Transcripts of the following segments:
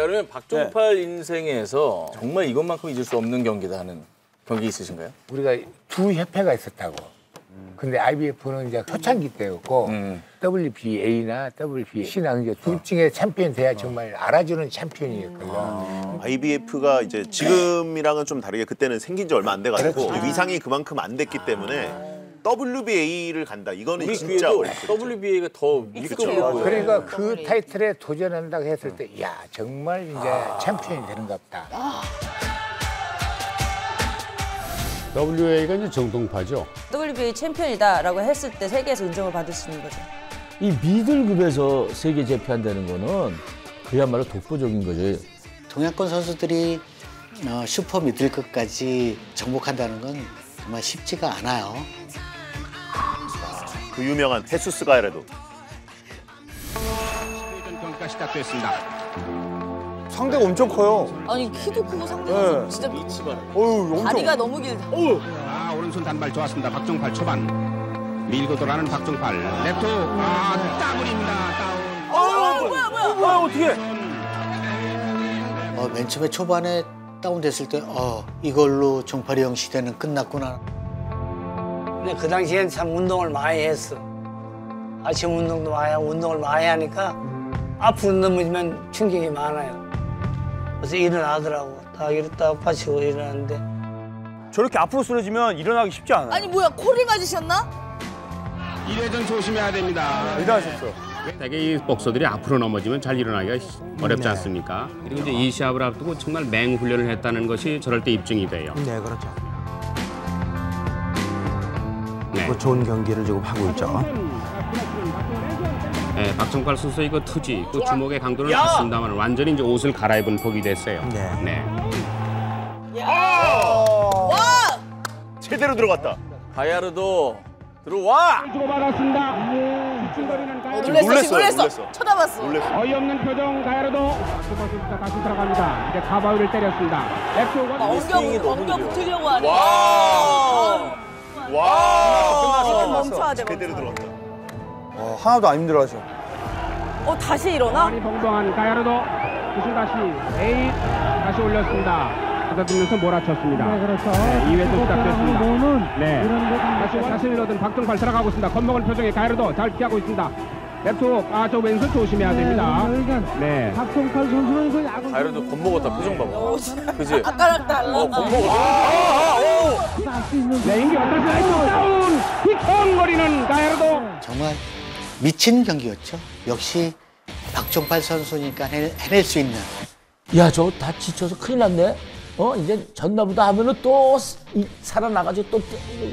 자 그러면 박종팔 인생에서 정말 이것만큼 잊을 수 없는 경기다 하는 경기 있으신가요? 우리가 두 협회가 있었다고. 근데 IBF는 이제 초창기 때였고 음. WBA나 WBC나 이제 둘 중에 챔피언 돼야 정말 알아주는 챔피언이었거든. IBF가 이제 지금이랑은 좀 다르게 그때는 생긴 지 얼마 안 돼가지고 그렇죠. 위상이 그만큼 안 됐기 때문에 WBA를 간다. 이거는 우리 진짜 어렵죠. WBA가 더 위급해 보여요. 그러니까 그 타이틀에 도전한다고 했을 때, 야 정말 이제 챔피언이 되는가 보다. WBA가 이제 정통파죠. WBA 챔피언이다라고 했을 때 세계에서 인정을 받을 수 있는 거죠. 이 미들급에서 세계 제패한다는 거는 그야말로 독보적인 거죠. 동양권 선수들이 어, 슈퍼 미들급까지 정복한다는 건 정말 쉽지가 않아요. 그 유명한 헤수스 가야르도. 경기가 시작됐습니다. 상대가 엄청 커요. 아니 키도 크고 상대 네. 선 진짜 어유 엄청. 다리가 너무 길다. 아 오른손 단발 좋았습니다. 박종팔 초반. 밀고 돌아가는 박종팔. 레프트. 아 따블입니다. 다운. 어, 뭐야 뭐야. 아 어떻게? 어, 맨 처음에 초반에 다운됐을 때 어, 이걸로 종팔이 형 시대는 끝났구나. 근데 그 당시엔 참 운동을 많이 했어. 아침 운동도 많이 하고 운동을 많이 하니까 앞으로 넘어지면 충격이 많아요. 그래서 일어나더라고. 다 이랬다 빠치고 일어나는데 저렇게 앞으로 쓰러지면 일어나기 쉽지 않아요. 아니 뭐야 코리 맞으셨나? 이회전 조심해야 됩니다. 일어나셨어. 대개 이 복서들이 앞으로 넘어지면 잘 일어나기가 어렵지 않습니까? 그리고 이제 이 시합을 앞두고 정말 맹훈련을 했다는 것이 저럴 때 입증이 돼요. 네, 그렇죠. 네. 뭐 좋은 경기를 지금 하고 있죠. 네, 박정팔 선수의 그 투지, 그 주먹의 강도는 같습니다만 완전히 이제 옷을 갈아입은 폭이 됐어요. 네. 와. 제대로 들어갔다. 바야르도 들어와. 어, 놀랬어 지금 놀랬어요, 놀랬어. 놀랬어. 쳐다봤어. 놀랬어. 어이없는 표정 가야르도 다시 들어갑니다. 이제 가바위를 때렸습니다. 엉겨 엉겨 붙으려고 하네. 돼. 제대로 멈춰. 들어갔다. 어, 하나도 안 힘들어하셔. 어 다시 일어나? 많이 벙벙한 가야르도 무슨 다시 에이 다시 올렸습니다. 받아들면서 몰아쳤습니다. 네, 그렇죠. 네, 2회도 시작됐습니다. 네. 다시 자신을 얻은 박정팔 들어가고 있습니다. 겁먹은 표정의 가야르도 잘 피하고 있습니다. 랩투 아저 왼손 조심해야 됩니다. 네. 바야르도 겁먹었다 표정 봐봐. 그지? 아까랑 달라. 어 겁먹었다. 아, 아, 오. 인기 다운! 휘청거리는 가야르도 정말 미친 경기였죠. 역시 박종팔 선수니까 해, 해낼 수 있는 야, 저거 다 지쳐서 큰일 났네. 어, 이제 졌나보다 하면은 또 이- 살아나가지고 또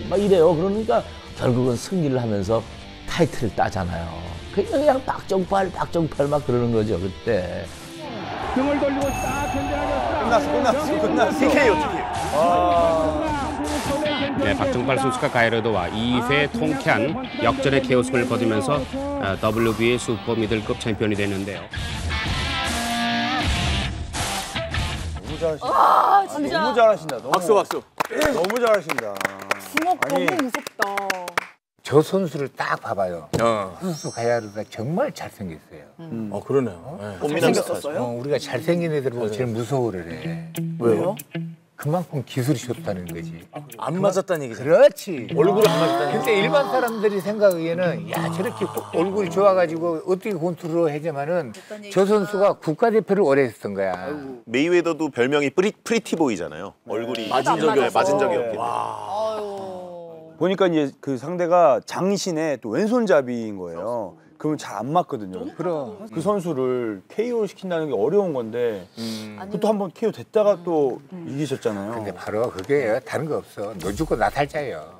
막 이래요. 그러니까 결국은 승리를 하면서 타이틀을 따잖아요. 그냥, 그냥 박정팔, 박정팔 막 그러는 거죠, 그때. 등을 돌리고 딱 견제하였다. 끝났어, 끝났어, 끝났어. TK요, TK. 네, 박정팔 선수가 가이르도와 2회 통쾌한 역전의 케오스를 거두면서 어, WBA 슈퍼 미들급 챔피언이 됐는데요. 너무 잘하신다. 아 진짜. 너무 잘하신다. 너무, 박수 박수. 너무 잘하신다. 주먹 아니. 너무 무섭다. 저 선수를 딱 봐봐요. 어. 선수 가야르가 정말 잘생겼어요. 어 그러네요. 네. 꽃미남 스타일. 생겼었어요? 어, 우리가 잘생긴 애들 보고 제일 무서워를 해. 왜요? 그만큼 기술이 좋다는 거지. 안 맞았다는 얘기죠. 그렇지. 얼굴이 안 맞았다는 얘기죠. 근데 일반 사람들이 생각하기에는 야 저렇게 얼굴이 좋아가지고 어떻게 컨트롤 하지만은 저 선수가 국가대표를 오래 했던 거야. 메이웨더도 별명이 pre, pretty boy잖아요. 얼굴이 맞은 적이 네, 없어. 맞은 적이 없기 때문에. 보니까 이제 그 상대가 장신의 또 왼손잡이인 거예요. 그러면 잘 안 맞거든요. 그럼. 그 선수를 KO 시킨다는 게 어려운 건데 그것도 한번 KO 됐다가 또 이기셨잖아요. 근데 바로 그게 다른 거 없어. 너 죽고 나 살자예요.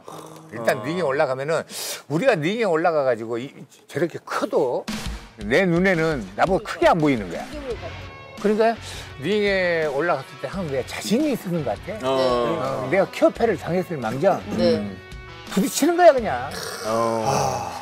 일단 링에 올라가면은 우리가 링에 올라가 가지고 이- 저렇게 커도 내 눈에는 나보다 크게 안 보이는 거야. 그러니까 링에 올라갔을 때 항상 내가 자신이 있는 것 같아. 어. 어, 내가 키어패를 당했을 망정 네. 부딪히는 거야 그냥. 어.